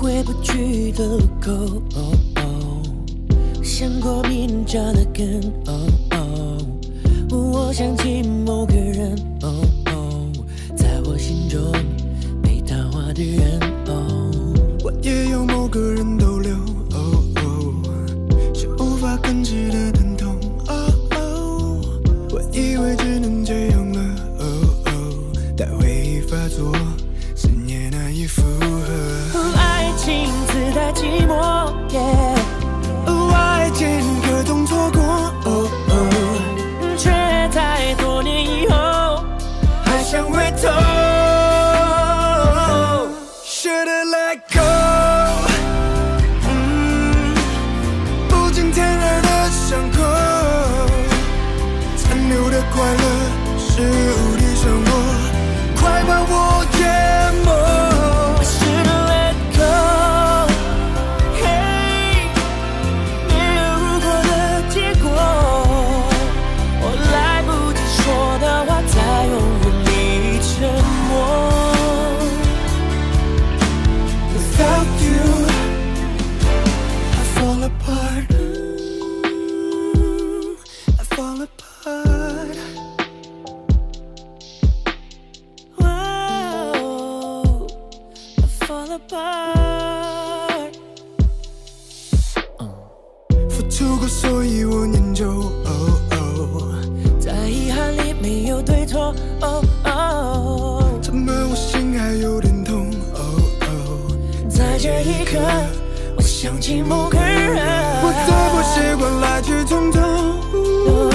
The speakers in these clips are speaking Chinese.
回不去的路口，想过明扎的根。我想起某个人，在我心中被淡化的人。我也有某个人逗留，是无法根治的疼痛。我以为只能这样了，但回忆发作，思念难以复快乐是无底漩涡，快把我淹没。Shouldn't let go，嘿，没有如果的结果，我来不及说的话，在永远里沉默。Without you, I fall apart. I fall apart. Fall apart. 付出过，所以我念旧。在遗憾里没有对错。哦哦，怎么我心还有点痛？在这一刻，我想起某个人。我再不习惯来去匆匆。哦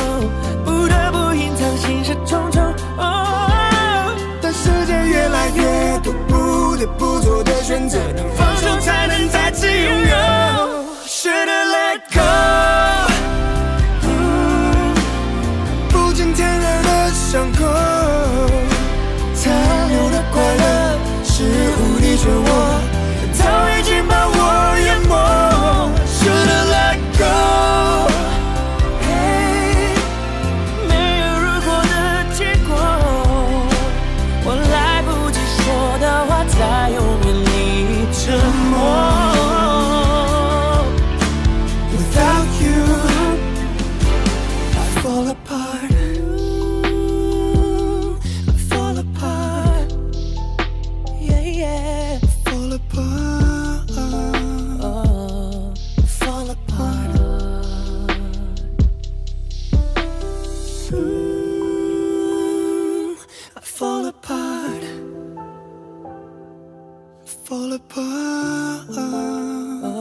不得不隐藏心事重重。哦，但时间越来越多，不得不 fall apart.